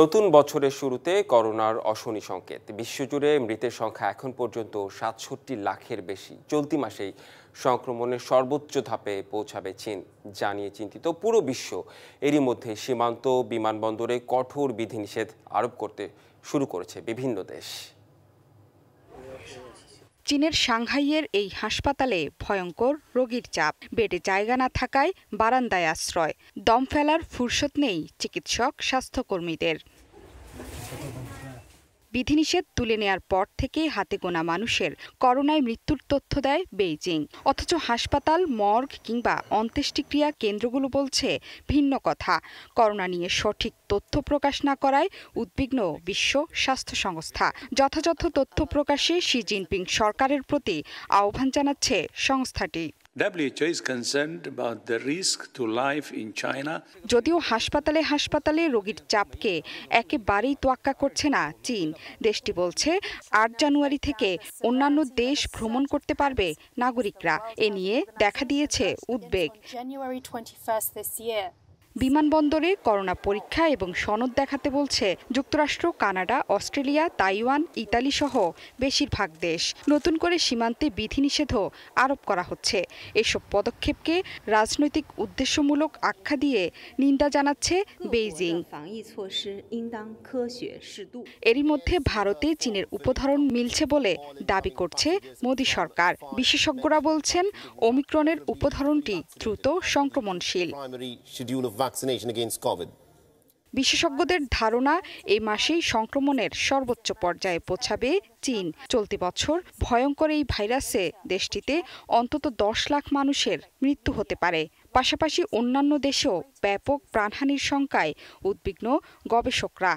নতুন বছরের শুরুতে করোনার অশনি সংকেত। বিশ্বজুড়ে মৃতের সংখ্যা এখন পর্যন্ত সাতষট্টি লাখের বেশি। চলতি মাসেই সংক্রমণের সর্বোচ্চ ধাপে পৌঁছাবে চীন, জানিয়ে চিন্তিত পুরো বিশ্ব। এরই মধ্যে সীমান্ত বিমানবন্দরে কঠোর বিধিনিষেধ আরোপ করতে শুরু করেছে বিভিন্ন দেশ। চীনের সাংহাইয়ের এই হাসপাতালে ভয়ঙ্কর রোগীর চাপ। বেডে জায়গা না থাকায় বারান্দায় আশ্রয়। দম ফেলার ফুরসত নেই চিকিৎসক, স্বাস্থ্যকর্মীদের। বিধিনিষেধ তুলে নেয়ার পর থেকে হাতে গোনা মানুষের করোনায় মৃত্যুর তথ্য দেয় বেইজিং। অথচ হাসপাতাল, মর্গ কিংবা অন্ত্যেষ্টিক্রিয়া কেন্দ্রগুলো বলছে ভিন্ন কথা। করোনা নিয়ে সঠিক তথ্য প্রকাশ না করায় উদ্বিগ্ন বিশ্ব স্বাস্থ্য সংস্থা। যথাযথ তথ্য প্রকাশে শি জিনপিং সরকারের প্রতি আহ্বান জানাচ্ছে সংস্থাটি। WHO is concerned about the risk to life in China. যদিও হাসপাতালে হাসপাতালে রোগীর চাপকে একেবারেই তোয়াক্কা করছে না চীন দেশটি বলছে আট জানুয়ারি থেকে অন্যান্য দেশ ভ্রমণ করতে পারবে নাগরিকরা। এ নিয়ে দেখা দিয়েছে উদ্বেগ। বিমানবন্দরে করোনা পরীক্ষা এবং সনদ দেখাতে বলছে যুক্তরাষ্ট্র, কানাডা, অস্ট্রেলিয়া, তাইওয়ান, ইতালি সহ বেশিরভাগ দেশ। নতুন করে সীমান্তে বিধিনিষেধও আরোপ করা হচ্ছে। এসব পদক্ষেপকে রাজনৈতিক উদ্দেশ্যমূলক আখ্যা দিয়ে নিন্দা জানাচ্ছে বেইজিং। এরই মধ্যে ভারতে চীনের উপধরন মিলছে বলে দাবি করছে মোদী সরকার। বিশেষজ্ঞরা বলছেন, ওমিক্রনের উপধরনটি দ্রুত সংক্রমণশীল। vaccination against COVID. বিশেষজ্ঞদের ধারণা এই মাসেই সংক্রমণের সর্বোচ্চ পর্যায়ে পৌঁছাবে চীন। চলতি বছর ভয়ঙ্কর এই ভাইরাসে দেশটিতে অন্তত দশ লাখ মানুষের মৃত্যু হতে পারে। পাশাপাশি অন্যান্য দেশেও ব্যাপক প্রাণহানির সংখ্যায় উদ্বিগ্ন গবেষকরা।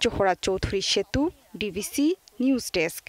চোহরা চৌধুরী সেতু ডিবিসি নিউজ ডেস্ক।